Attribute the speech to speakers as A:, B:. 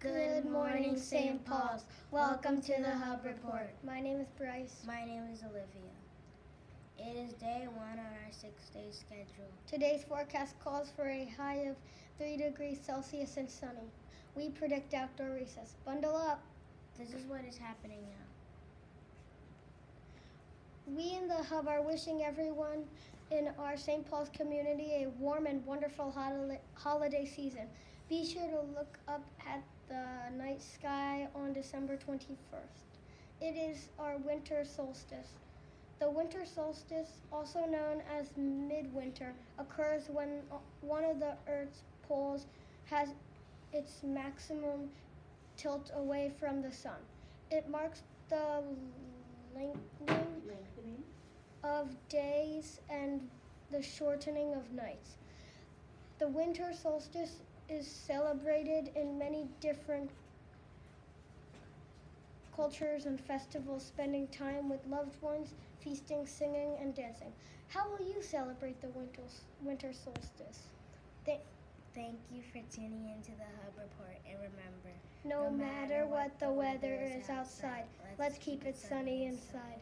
A: Good morning, St. Paul's. Welcome to the Hub Report.
B: My name is Bryce.
C: My name is Olivia. It is day one on our six day schedule.
B: Today's forecast calls for a high of 3 degrees Celsius and sunny. We predict outdoor recess. Bundle up.
C: This is what is happening now.
B: We in the Hub are wishing everyone in our St. Paul's community a warm and wonderful holiday season. Be sure to look up at the night sky on December 21st. It is our winter solstice. The winter solstice, also known as midwinter, occurs when uh, one of the Earth's poles has its maximum tilt away from the sun. It marks the lengthening, lengthening of days and the shortening of nights. The winter solstice is celebrated in many different cultures and festivals, spending time with loved ones, feasting, singing, and dancing. How will you celebrate the winter, winter solstice?
C: Th- Thank you for tuning into the Hub Report. And remember,
B: no, no matter, matter what the weather is outside, let's keep it sunny inside. inside.